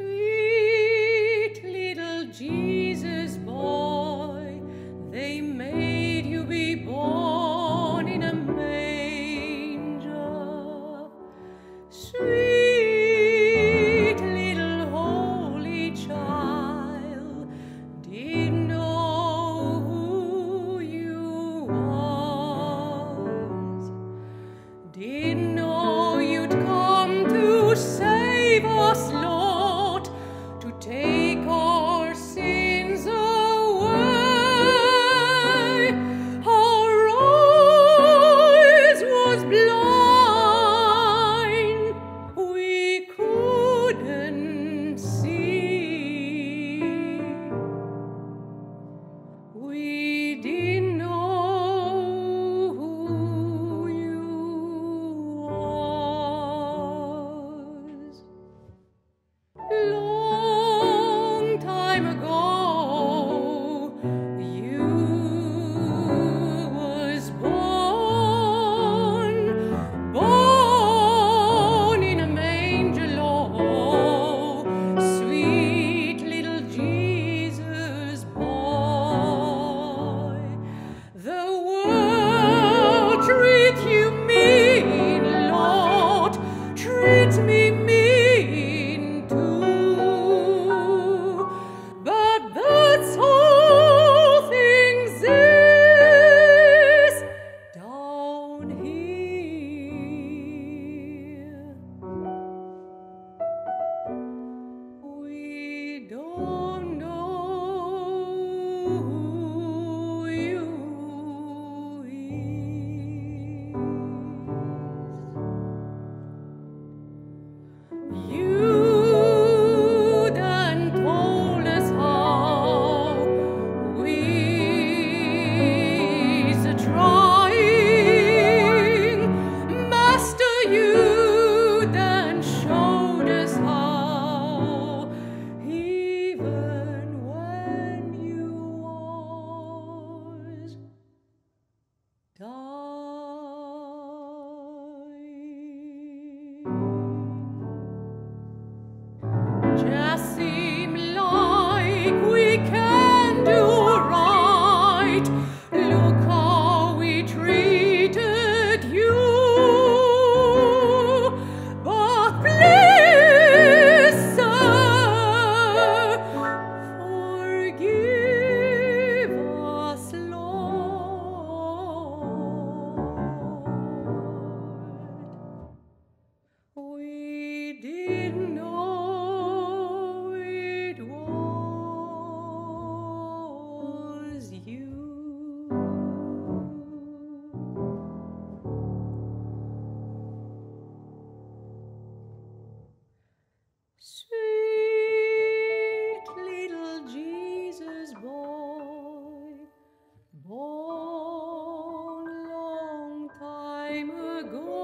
Sweet little Jesus boy, they made you be born in a manger. Sweet you. gone.